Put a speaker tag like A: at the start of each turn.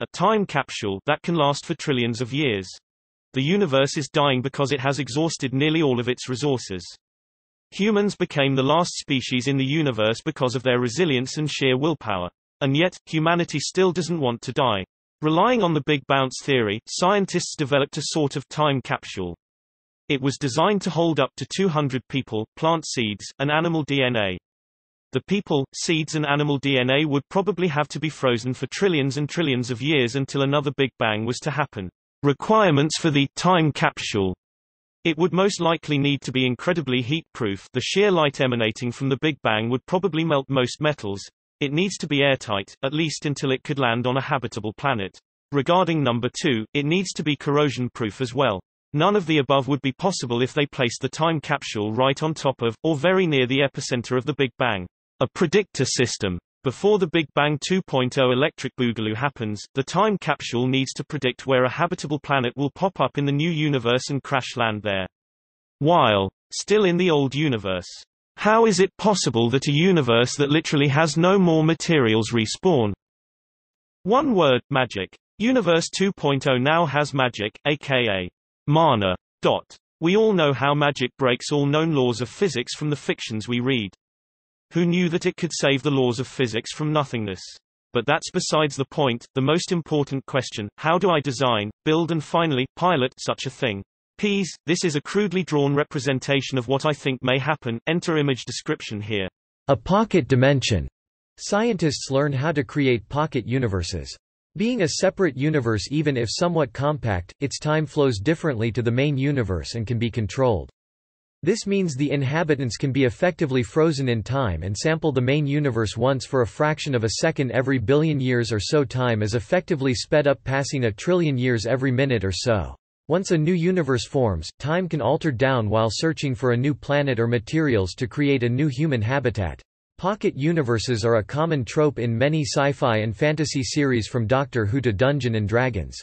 A: a time capsule that can last for trillions of years. The universe is dying because it has exhausted nearly all of its resources. Humans became the last species in the universe because of their resilience and sheer willpower. And yet, humanity still doesn't want to die. Relying on the Big Bounce theory, scientists developed a sort of time capsule. It was designed to hold up to 200 people, plant seeds, and animal DNA. The people, seeds and animal DNA would probably have to be frozen for trillions and trillions of years until another Big Bang was to happen. Requirements for the time capsule it would most likely need to be incredibly heat-proof the sheer light emanating from the Big Bang would probably melt most metals. It needs to be airtight, at least until it could land on a habitable planet. Regarding number two, it needs to be corrosion-proof as well. None of the above would be possible if they placed the time capsule right on top of, or very near the epicenter of the Big Bang. A predictor system before the Big Bang 2.0 electric boogaloo happens, the time capsule needs to predict where a habitable planet will pop up in the new universe and crash land there. While still in the old universe. How is it possible that a universe that literally has no more materials respawn? One word, magic. Universe 2.0 now has magic, aka mana. Dot. We all know how magic breaks all known laws of physics from the fictions we read. Who knew that it could save the laws of physics from nothingness? But that's besides the point, the most important question, how do I design, build and finally, pilot such a thing? Ps, this is a crudely drawn representation of what I think may happen, enter image description here.
B: A pocket dimension. Scientists learn how to create pocket universes. Being a separate universe even if somewhat compact, its time flows differently to the main universe and can be controlled. This means the inhabitants can be effectively frozen in time and sample the main universe once for a fraction of a second every billion years or so time is effectively sped up passing a trillion years every minute or so. Once a new universe forms, time can alter down while searching for a new planet or materials to create a new human habitat. Pocket universes are a common trope in many sci-fi and fantasy series from Doctor Who to Dungeon & Dragons.